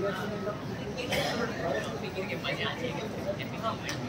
Thank it.